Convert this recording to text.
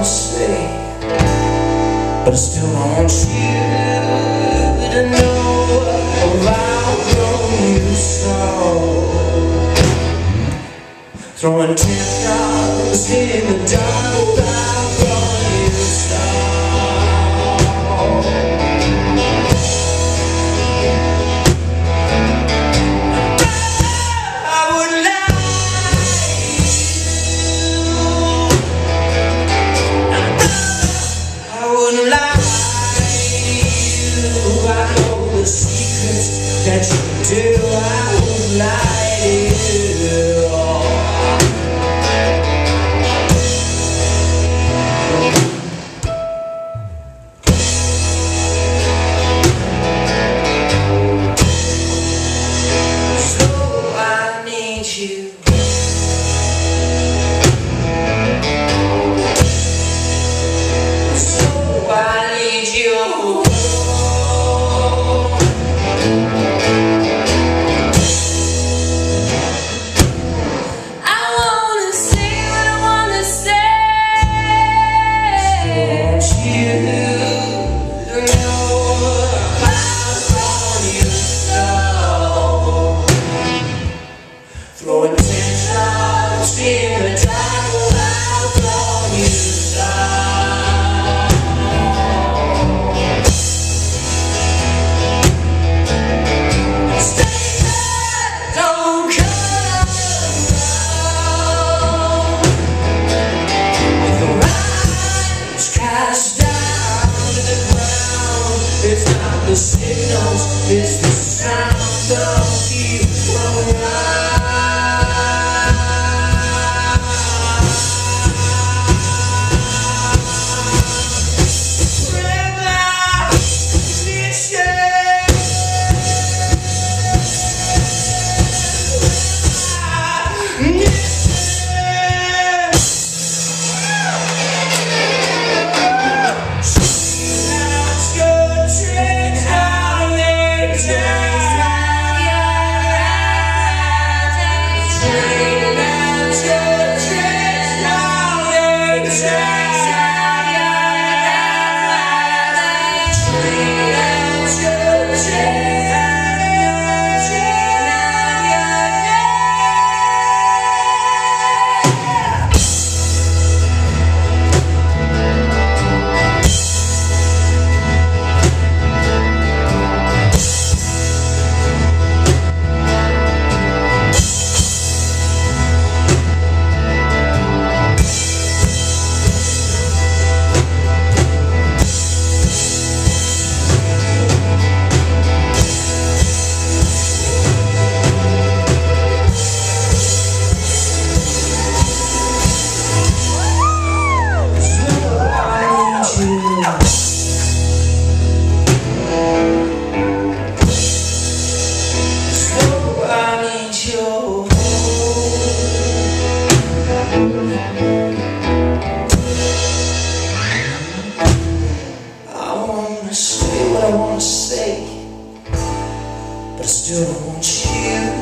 won't stay But I still want you to know About your new soul Throwing ten dollars in the dark. Secrets it's not the signals, it's the sound of you I wanna say what I wanna say, but I still don't want you.